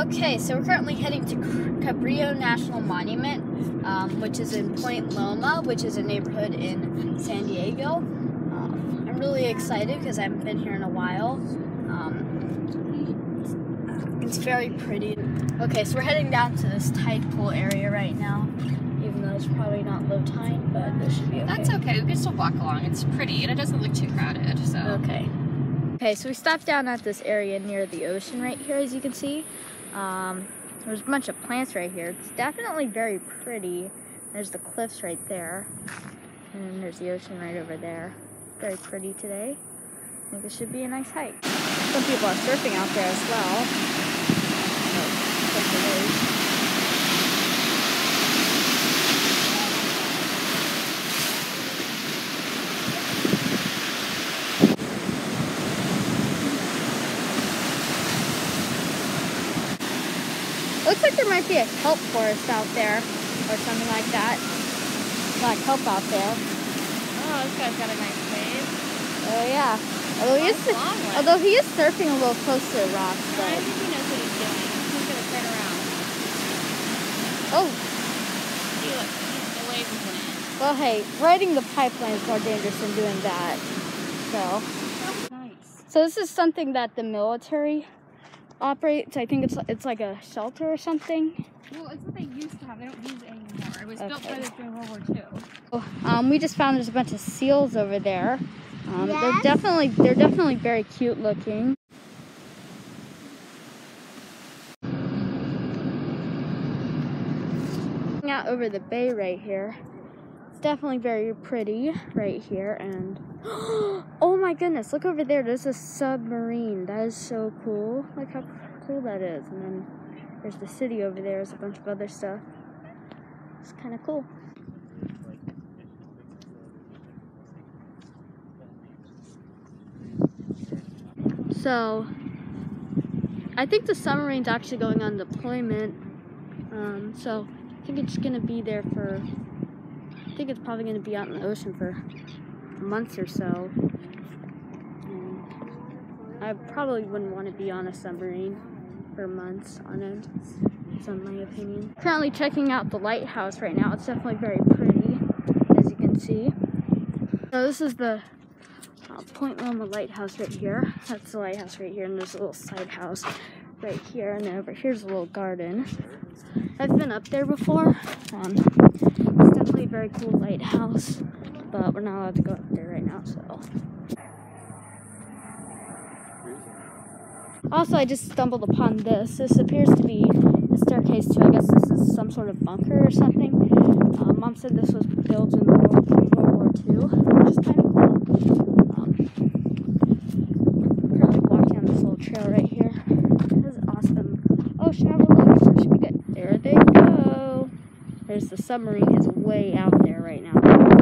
Okay, so we're currently heading to Cabrillo National Monument, um, which is in Point Loma, which is a neighborhood in San Diego. Um, I'm really excited because I haven't been here in a while. Um, it's very pretty. Okay, so we're heading down to this tide pool area right now, even though it's probably not low tide, but this should be okay. That's okay. We can still walk along. It's pretty and it doesn't look too crowded. So Okay. Okay, so we stopped down at this area near the ocean right here, as you can see. Um, there's a bunch of plants right here. It's definitely very pretty. There's the cliffs right there. And there's the ocean right over there. Very pretty today. I think this should be a nice hike. Some people are surfing out there as well. Oh, that's the waves. Looks like there might be a kelp forest out there or something like that. A lot of kelp out there. Oh, this guy's got a nice wave. Oh yeah. Although he is Nice long one. although he is surfing a little close to the rocks, I think he knows what he's doing. He's gonna turn around. oh See, look, the wave is well hey, riding the pipeline is more dangerous than doing that. So Nice. so this is something that the military operates. I think it's it's like a shelter or something. Well, it's what they used to have. They don't use it anymore. It was built by this during World War II. Um, we just found there's a bunch of seals over there. Um, They're definitely they're definitely very cute looking. Out over the bay right here. Definitely very pretty right here and oh my goodness, look over there. There's a submarine. That is so cool. Look how cool that is. And then there's the city over there. There's a bunch of other stuff. It's kind of cool. So, I think the submarine's actually going on deployment. Um, so, I think it's going to be there for, think it's probably going to be out in the ocean for months or so. I probably wouldn't want to be on a submarine for months on end. That's in my opinion. Currently checking out the lighthouse right now. It's definitely very pretty, as you can see. So this is the uh, Point Loma Lighthouse right here. That's the lighthouse right here, and there's a little side house right here, and over here's a little garden. I've been up there before. Um, definitely a very cool lighthouse, but we're not allowed to go up there right now, so. Also, I just stumbled upon this. This appears to be a staircase to, I guess this is some sort of bunker or something. Uh, Mom said this was built in World, World War II, which is kind of cool. Um, currently walking on this little trail right here. This is awesome. Oh, should because the submarine is way out there right now.